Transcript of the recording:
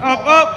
up, up.